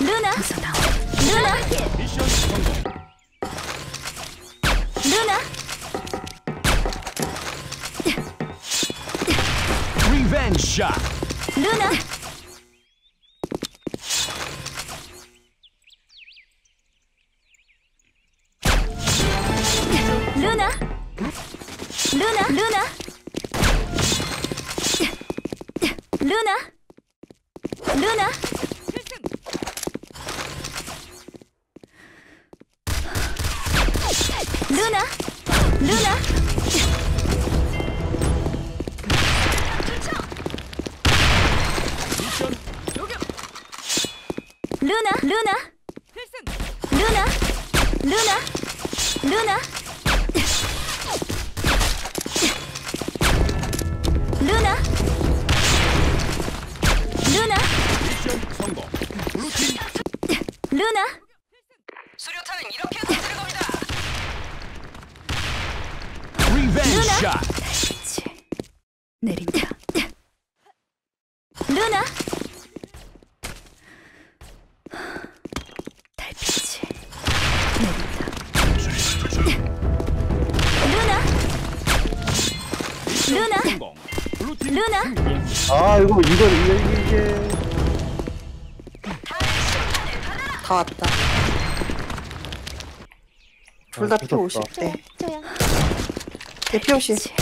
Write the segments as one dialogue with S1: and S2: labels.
S1: ルナ？
S2: ルナ？ルナ？
S1: ルナ
S3: リベンジ
S1: ャル
S4: ナ？ルナ？ルナ？ルナ？ルナ？ルナ？
S3: 리벤지 샷.
S1: 루나 루나 루나 루나 루나 루나 루나 루나
S3: 미션
S1: 루나 루나 루나 루나 루나 루나 루나
S3: 미션 성공. 블루팀
S1: 루나
S2: 수류탄은 이렇게 던지는 겁니다.
S3: 리벤지
S1: 누나.
S3: 샷.
S2: 내린다.
S1: 루나
S2: 달빛이 내린다.
S1: 루나 루나 루나
S5: 아 이거 이거 이게 이게
S6: 다 왔다. 둘다
S5: 아,
S6: 피
S5: 무섭다.
S6: 50대. 50.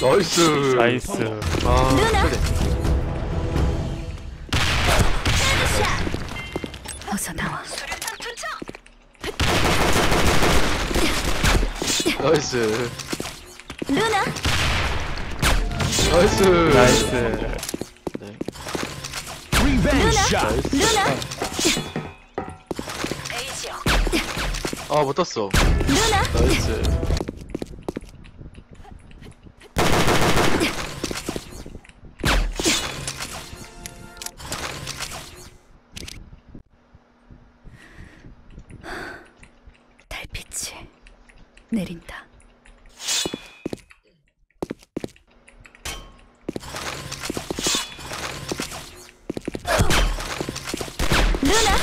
S1: 루나
S5: 나이스
S7: 나이스.
S5: 아. 그래.
S2: 어서 나와.
S5: 나이스
S1: 루나
S5: 나이스
S7: 나이스.
S5: 네.
S3: 리벤지 샷.
S1: 루나
S5: 아못 땄어
S1: 루나
S5: 나이스
S2: 달빛이 내린다.
S1: 루나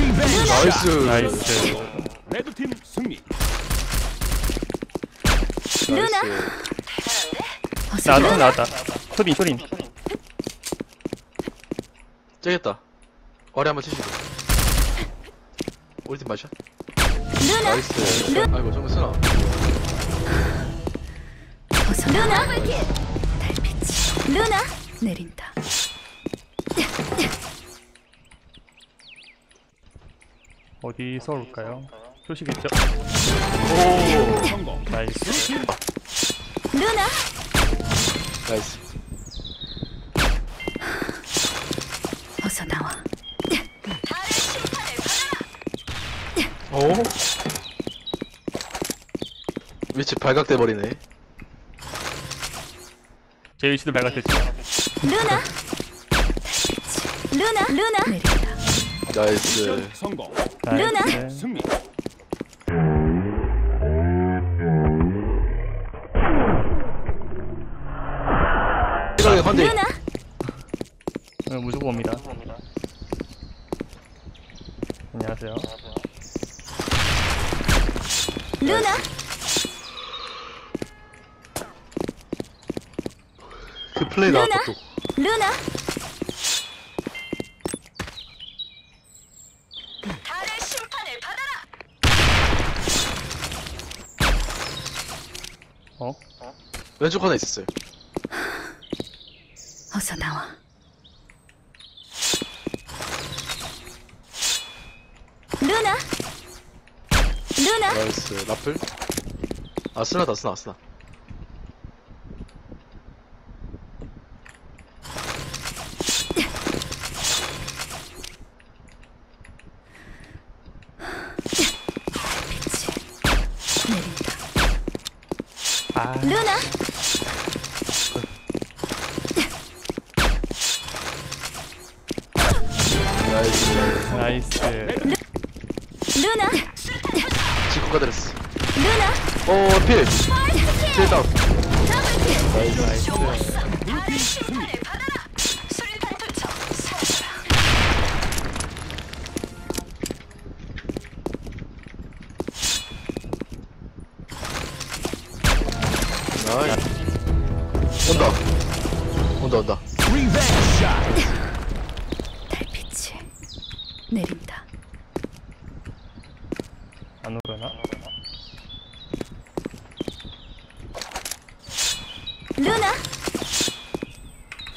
S3: 리벤지 샷.
S5: 나이스
S7: 나이스.
S3: 레드팀 승리.
S1: 누나.
S7: 나왔다 나왔다. 소린 소린.
S5: 째겠다 어리 한번 치시고 우리 팀 마셔
S1: 루나
S5: 나이스 아이고 정말 쓰나.
S1: 루나
S2: 달빛이
S1: 루나
S2: 내린다.
S7: 어디서 올까요? 소식 있죠?
S5: 오
S3: 성공.
S7: 나이스.
S1: 루나
S5: 나이스
S2: 어서 나와.
S5: 오 위치 발각돼 버리네
S7: 제 위치도 발각됐죠?
S1: 루나 루나 루나.
S5: 나이스
S3: 성공.
S7: 나이스.
S3: 승리.
S5: 시각의 컨디
S1: 루나
S7: 어, 무조건 옵니다. 안녕하세요.
S1: 루나
S5: 그 플레이. 또
S1: 루나
S7: 어?
S5: 왼쪽 하나 있었어요.
S2: 어서 나와.
S1: 루나? 루나?
S5: 나이스. 라플? 아 쓰나다 쓰나 쓰나
S2: ルナ。ナイス。
S7: ル
S1: ナ。チ
S5: コカテ
S7: です。ル
S1: ナ。お
S5: ーピルテータ
S1: ウナ
S5: イス。ナイス。
S7: 나이.
S5: 온다. 온다, 온다.
S2: 달빛이 내린다.
S7: 안 오려나?
S1: 루나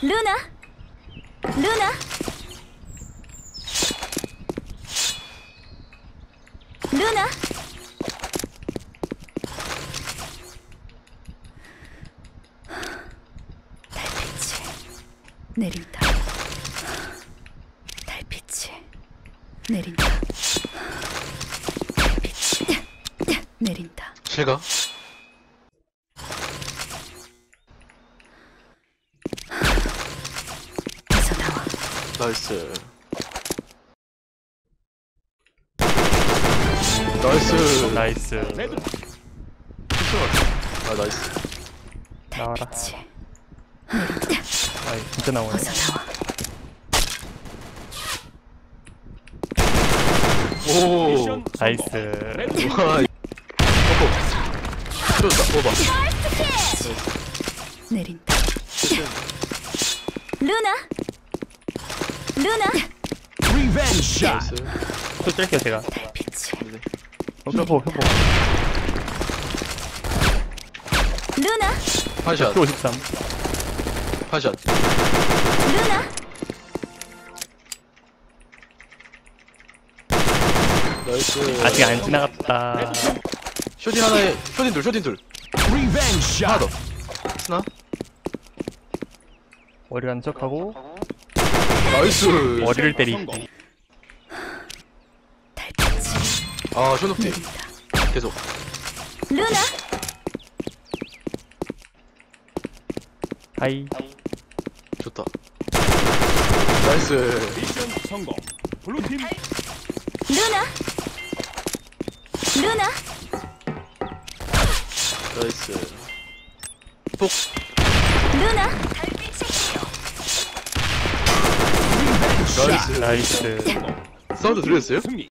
S1: 루나 루나
S2: 달빛이 내린다. 달빛이 내린다. 달빛이 내린다.
S5: 실가?
S2: 어서 나와.
S5: 나이스. 나이스.
S7: 나이스.
S5: 아, 나이스.
S7: 나와라.
S2: 빛이
S7: 아이 진짜 나오네.
S5: 오
S7: 나이스.
S5: 와 오호 들었다. 뽑아
S2: 내린다
S1: 루나? 루나?
S7: 또 짤게요 제가. 어, 협보 협보
S1: 루나?
S5: 샷
S7: 153
S5: 컷샷
S1: 루나.
S5: 나이스.
S7: 아직 안 지나갔다.
S5: 쇼딘 하나에 쇼딘 둘 쇼딘 둘. 하나 더. 하나.
S7: 머리 안척하고.
S5: 나이스.
S7: 머리를 때리.
S5: 아
S2: 쇼노프팀
S5: 계속.
S1: 루나.
S7: 하이.
S5: 좋다. 나이스.
S3: 미션 성공. 블루팀
S1: 루나 루나
S5: 나이스. 폭.
S1: 루나.
S5: 나이스.
S7: 나이스.
S5: 사운드 들렸어요?
S3: 승리.